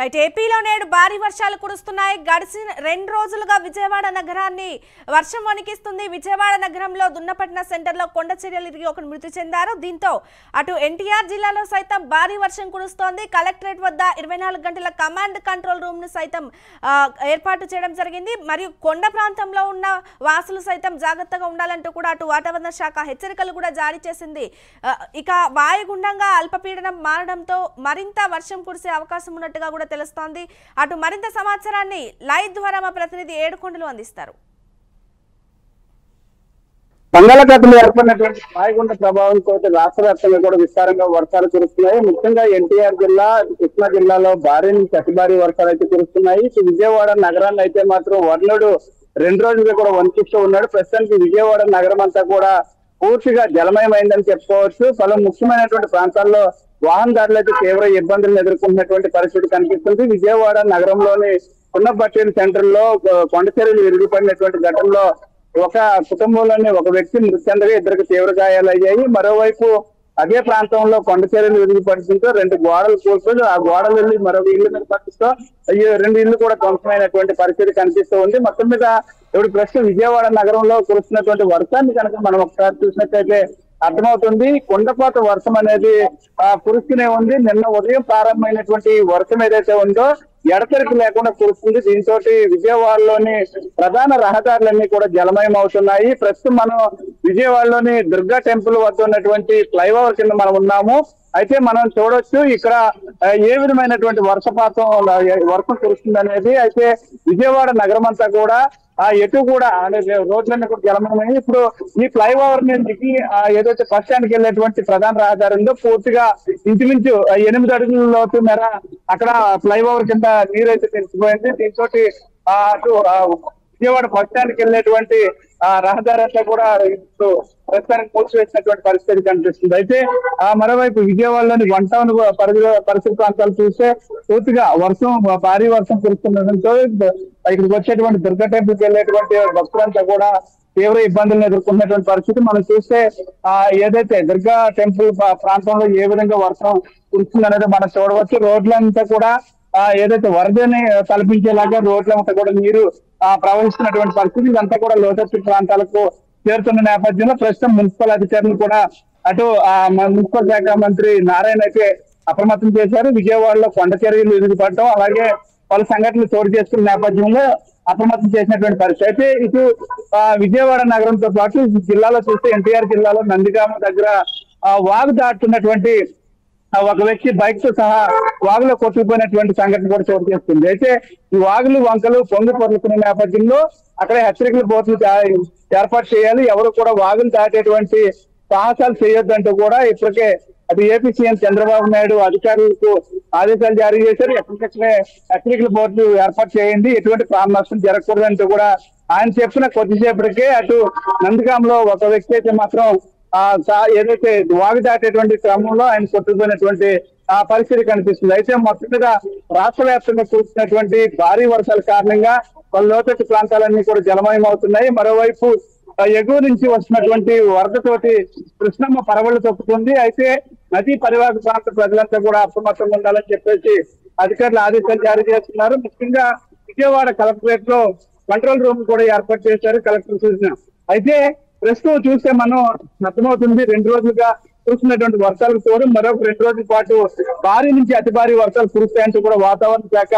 Right ఏపీలో నేడు భారీ వర్షాలు కురుస్తున్నాయి. గడిచిన రెండు రోజులుగా విజయవాడ నగరాన్ని వర్షం వణికిస్తుంది. విజయవాడ నగరంలో దున్నపట్న సెంటర్లో కొండ చర్యలు ఇరిగి ఒకరు మృతి చెందారు. దీంతో అటు ఎన్టీఆర్ జిల్లాలో సైతం భారీ వర్షం కురుస్తోంది. కలెక్టరేట్ వద్ద ఇరవై నాలుగు గంటల కమాండ్ కంట్రోల్ రూమ్ను సైతం ఏర్పాటు చేయడం జరిగింది. మరియు కొండ ప్రాంతంలో ఉన్న వాసులు సైతం జాగ్రత్తగా ఉండాలంటూ కూడా అటు వాతావరణ శాఖ హెచ్చరికలు కూడా జారీ చేసింది. ఇక వాయుగుండంగా అల్పపీడనం మారడంతో మరింత వర్షం కురిసే అవకాశం ఉన్నట్టుగా కూడా తెలుస్తోంది. అటు మరింత సమాచారాన్ని లైవ్ ద్వారా మా ప్రతినిధి ఏడుకొండలు అందిస్తారు. బంగాళాఖాతంలో ఏర్పడినటువంటి వాయుగుండ ప్రభావంతో రాష్ట్ర వ్యాప్తంగా కూడా విస్తారంగా వర్షాలు కురుస్తున్నాయి. ముఖ్యంగా ఎన్టీఆర్ జిల్లా కృష్ణా జిల్లాలో భారీ నుంచి అతి భారీ వర్షాలు అయితే కురుస్తున్నాయి. విజయవాడ నగరాన్ని అయితే మాత్రం వర్ణుడు రెండు రోజులుగా కూడా వంచిస్తూ ఉన్నాడు. ప్రస్తుతానికి విజయవాడ నగరం అంతా కూడా పూర్తిగా జలమయమైందని చెప్పుకోవచ్చు. పలు ముఖ్యమైనటువంటి ప్రాంతాల్లో వాహనదారులు అయితే తీవ్ర ఇబ్బందులను ఎదుర్కొంటున్నటువంటి పరిస్థితి కనిపిస్తుంది. విజయవాడ నగరంలోని ఉన్నపట్టేలు సెంటర్లో కొ- కొండ చర్యలు విరిగిపడినటువంటి ఘటనలో ఒక కుటుంబంలోని ఒక వ్యక్తి మృతి చెందగా ఇద్దరికి తీవ్ర గాయాలు అయ్యాయి. మరోవైపు అదే ప్రాంతంలో కొండ చర్యలు విరిగిపడుతుంటూ రెండు గోడలు కూర్చొని ఆ గోడలు వెళ్ళి మరొక ఇల్లు మీద పట్టుతో రెండు ఇల్లు కూడా ధ్వంసమైనటువంటి పరిస్థితి కనిపిస్తూ ఉంది. మొత్తం మీద ఇప్పుడు ప్రస్తుతం విజయవాడ నగరంలో కురుస్తున్నటువంటి వర్షాన్ని కనుక మనం ఒకసారి చూసినట్లయితే అర్థమవుతుంది. కొండపాత వర్షం అనేది ఆ, కురుస్తూనే ఉంది. నిన్న ఉదయం ప్రారంభమైనటువంటి వర్షం ఏదైతే ఉందో ఎడతెరిపి లేకుండా కురుస్తుంది. దీంతో విజయవాడలోని ప్రధాన రహదారులన్నీ కూడా జలమయం అవుతున్నాయి. ప్రస్తుతం మనం విజయవాడలోని దుర్గా టెంపుల్ వద్ద ఉన్నటువంటి ఫ్లైఓవర్ కింద మనం ఉన్నాము. అయితే మనం చూడొచ్చు ఇక్కడ ఏ విధమైనటువంటి వర్షపాతం వర్షం కురుస్తుంది అనేది అయితే విజయవాడ నగరం అంతా కూడా ఆ ఎటు కూడా అంటే రోడ్లన్నీ కూడా జలమయమై ఇప్పుడు ఈ ఫ్లైఓవర్ మీద దిగి ఆ, ఏదైతే బస్ స్టాండ్కి వెళ్ళేటువంటి ప్రధాన రహదారి పూర్తిగా ఇంచుమించు ఎనిమిది అడుగుల లోతు మేర అక్కడ ఫ్లైఓవర్ కింద నీరు అయితే తెలిసిపోయింది దీంతో అటు విజయవాడ బస్ స్టాండ్కి వెళ్ళేటువంటి ఆ రహదారి అంతా కూడా ఇప్పుడు ప్రస్తుతానికి మూసివేసినటువంటి పరిస్థితి కనిపిస్తుంది. అయితే ఆ మరోవైపు విజయవాడలోని వన్ టౌన్ పరిధి పరిసర ప్రాంతాలు చూస్తే పూర్తిగా వర్షం భారీ వర్షం కురుస్తుండటంతో ఇక్కడికి వచ్చేటువంటి దుర్గా టెంపుల్కి వెళ్ళేటువంటి భక్తులంతా కూడా తీవ్ర ఇబ్బందులను ఎదుర్కొన్నటువంటి పరిస్థితి. మనం చూస్తే ఆ ఏదైతే దుర్గా టెంపుల్ ప్రాంతంలో ఏ విధంగా వర్షం కురుస్తుంది అనేది మనం చూడవచ్చు. రోడ్లంతా కూడా ఆ ఏదైతే వరదని తలపించేలాగా రోడ్లంతా కూడా నీరు ఆ ప్రవహిస్తున్నటువంటి పరిస్థితి. ఇదంతా కూడా లోతట్టు ప్రాంతాలకు చేరుతున్న నేపథ్యంలో ప్రస్తుతం మున్సిపల్ అధికారులు కూడా అటు ఆ మున్సిపల్ శాఖ మంత్రి నారాయణ అయితే అప్రమత్తం చేశారు. విజయవాడలో కొండ చర్యలు ఎదురుపడటం అలాగే పలు సంఘటనలు చోటు చేసుకున్న నేపథ్యంలో అప్రమత్తం చేసినటువంటి పరిస్థితి. అయితే ఇటు విజయవాడ నగరంతో పాటు జిల్లాలో చూస్తే ఎన్టీఆర్ జిల్లాలో నందిగామ దగ్గర వాగు దాటుతున్నటువంటి ఒక వ్యక్తి బైక్తో సహా వాగులో కొట్టుకుపోయినటువంటి సంఘటన కూడా చోటు చేస్తుంది అయితే ఈ వాగులు వంకలు పొంగి పొర్లుకున్న నేపథ్యంలో అక్కడ హెచ్చరికల బోర్డులు ఏర్పాటు చేయాలి. ఎవరు కూడా వాగులు దాటేటువంటి సాహసాలు చేయొద్దంటూ కూడా ఇప్పటికే అది ఏపీ సీఎం చంద్రబాబు నాయుడు అధికారులకు ఆదేశాలు జారీ చేశారు. ఎప్పటికక్కడే అక్రికల్ బోర్డు ఏర్పాటు చేయండి. ఎటువంటి ప్రాణ నష్టం జరగకూడదంటూ కూడా ఆయన చెప్పిన కొద్దిసేపటికే అటు నందిగాంలో ఒక వ్యక్తి అయితే మాత్రం ఆ ఏదైతే వాగు దాటేటువంటి క్రమంలో ఆయన కొట్టుకుపోయినటువంటి ఆ పరిస్థితి కనిపిస్తుంది. అయితే మొత్తం మీద రాష్ట్ర వ్యాప్తంగా కురుస్తున్నటువంటి భారీ వర్షాల కారణంగా పలు లోతట్టు ప్రాంతాలన్నీ కూడా జలమయం అవుతున్నాయి. మరోవైపు ఎగువ నుంచి వస్తున్నటువంటి వరదతోటి కృష్ణమ్మ పరవళ్ళు తొక్కుతుంది. అయితే నదీ పరివాహక ప్రాంత ప్రజలంతా కూడా అప్రమత్తంగా ఉండాలని చెప్పేసి అధికారులు ఆదేశాలు జారీ చేస్తున్నారు. ముఖ్యంగా విజయవాడ కలెక్టరేట్లో కంట్రోల్ రూమ్ కూడా ఏర్పాటు చేశారు కలెక్టర్ సూచన అయితే ప్రస్తుతం చూస్తే మనం అర్థమవుతుంది రెండు రోజులుగా చూస్తున్నటువంటి వర్షాలకు తోడు మరొక రెండు రోజుల పాటు భారీ నుంచి అతి భారీ వర్షాలు కురుస్తాయంటూ కూడా వాతావరణ శాఖ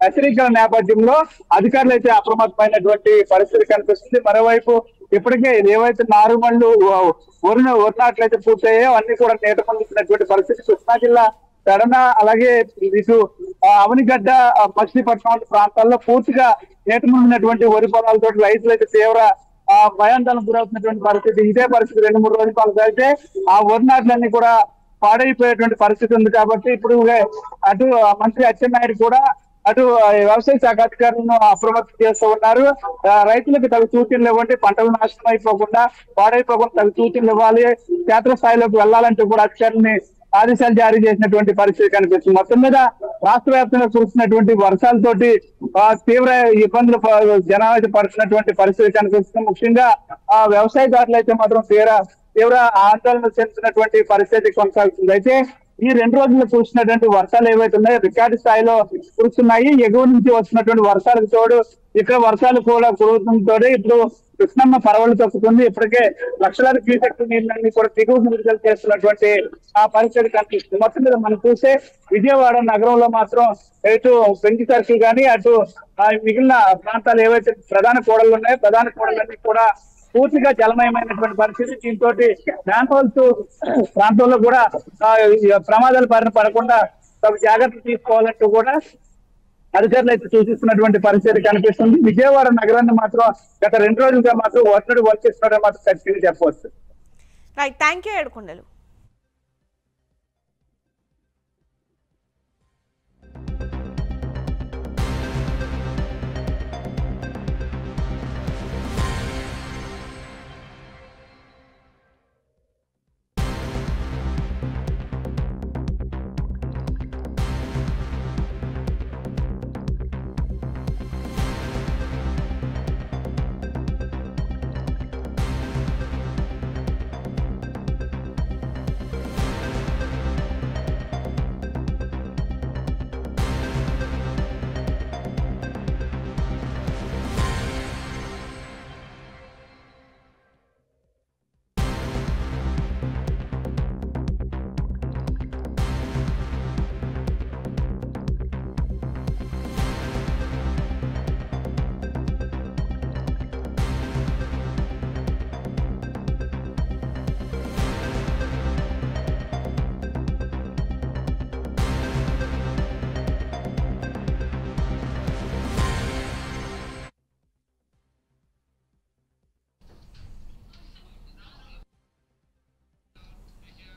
హెచ్చరికల నేపథ్యంలో అధికారులు అయితే అప్రమత్తమైనటువంటి పరిస్థితి కనిపిస్తుంది. మరోవైపు ఇప్పటికే ఏవైతే నారుమళ్ళు వరిన వరినాట్లయితే పూర్తయ్యాయో అన్ని కూడా నీట పొందుతున్నటువంటి పరిస్థితి కృష్ణా జిల్లా పెడన అలాగే ఇటు అవనిగడ్డ మచిలీపట్నం ప్రాంతాల్లో పూర్తిగా నీట ముందున్నటువంటి వరి పొలాలతో రైతులు అయితే తీవ్ర ఆ భయాందోళన గురవుతున్నటువంటి పరిస్థితి. ఇదే పరిస్థితి రెండు మూడు రోజులు అయితే ఆ వరి నాట్లన్నీ కూడా పాడైపోయేటువంటి పరిస్థితి ఉంది కాబట్టి ఇప్పుడు అటు మంత్రి అచ్చెన్నాయుడు కూడా అటు వ్యవసాయ శాఖ అధికారులను అప్రమత్తం చేస్తూ ఉన్నారు. రైతులకు తగు సూచనలు ఇవ్వండి. పంటలు నాశనం అయిపోకుండా పాడైపోకుండా తగు సూచనలు ఇవ్వాలి. క్షేత్ర స్థాయిలోకి వెళ్ళాలంటూ కూడా అధికారులని ఆదేశాలు జారీ చేసినటువంటి పరిస్థితి కనిపిస్తుంది. మొత్తం మీద రాష్ట్ర వ్యాప్తంగా కురుస్తున్నటువంటి వర్షాలతోటి తీవ్ర ఇబ్బందులు జనాలు అయితే పడుతున్నటువంటి పరిస్థితి కనిపిస్తుంది. ముఖ్యంగా ఆ వ్యవసాయదారులు అయితే మాత్రం తీవ్ర తీవ్ర ఆందోళన చెందుతున్నటువంటి పరిస్థితి కొనసాగుతుంది. అయితే ఈ రెండు రోజుల్లో చూసినటువంటి వర్షాలు ఏవైతే ఉన్నాయో రికార్డు స్థాయిలో కురుస్తున్నాయి. ఎగువ నుంచి వస్తున్నటువంటి వర్షాలకు తోడు ఇక్కడ వర్షాలు కూడా కురుతుంతో ఇప్పుడు కృష్ణమ్మ పరవలు తొక్కుతుంది. ఇప్పటికే లక్షలాది క్యూసెక్ నీళ్ళని కూడా దిగువ విడుదల చేస్తున్నటువంటి ఆ పరిస్థితి కనిపిస్తుంది. మొత్తం మీద మనం చూస్తే విజయవాడ నగరంలో మాత్రం ఇటు పెంకి సర్కిల్ కానీ అటు ఆ మిగిలిన ప్రాంతాలు ఏవైతే ప్రధాన కూడలు ఉన్నాయో ప్రధాన కూడలన్నీ కూడా పూర్తిగా జలమయమైనటువంటి పరిస్థితి. దీంతో మ్యాన్హోల్స్ ప్రాంతంలో కూడా ప్రమాదాలు ఈ బారిన పడకుండా తగు జాగ్రత్తలు తీసుకోవాలంటూ కూడా అధికారులు అయితే సూచిస్తున్నటువంటి పరిస్థితి కనిపిస్తుంది. విజయవాడ నగరాన్ని మాత్రం గత రెండు రోజులుగా మాత్రం ఒట్టడి వర్తిస్తున్నట్టు మాత్రం ఖచ్చితంగా చెప్పవచ్చు. Right thank you Edukondalu.